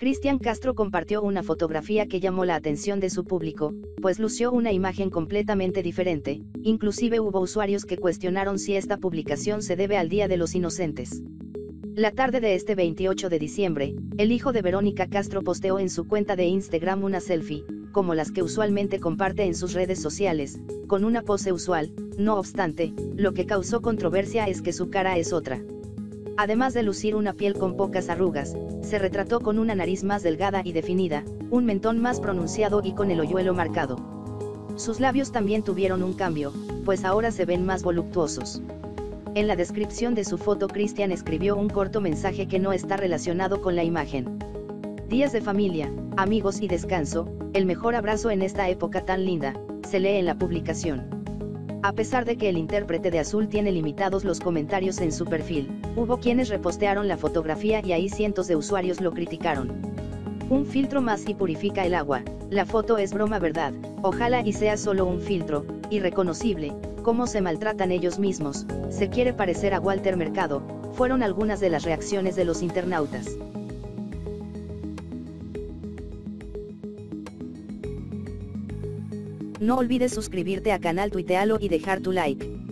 Cristian Castro compartió una fotografía que llamó la atención de su público, pues lució una imagen completamente diferente, inclusive hubo usuarios que cuestionaron si esta publicación se debe al Día de los Inocentes. La tarde de este 28 de diciembre, el hijo de Verónica Castro posteó en su cuenta de Instagram una selfie, como las que usualmente comparte en sus redes sociales, con una pose usual, no obstante, lo que causó controversia es que su cara es otra. Además de lucir una piel con pocas arrugas, se retrató con una nariz más delgada y definida, un mentón más pronunciado y con el hoyuelo marcado. Sus labios también tuvieron un cambio, pues ahora se ven más voluptuosos. En la descripción de su foto Christian escribió un corto mensaje que no está relacionado con la imagen. Días de familia, amigos y descanso, el mejor abrazo en esta época tan linda, se lee en la publicación. A pesar de que el intérprete de Azul tiene limitados los comentarios en su perfil, hubo quienes repostearon la fotografía y ahí cientos de usuarios lo criticaron. Un filtro más y purifica el agua, la foto es broma verdad, ojalá y sea solo un filtro, irreconocible, cómo se maltratan ellos mismos, se quiere parecer a Walter Mercado, fueron algunas de las reacciones de los internautas. No olvides suscribirte a canal Tuitealo y dejar tu like.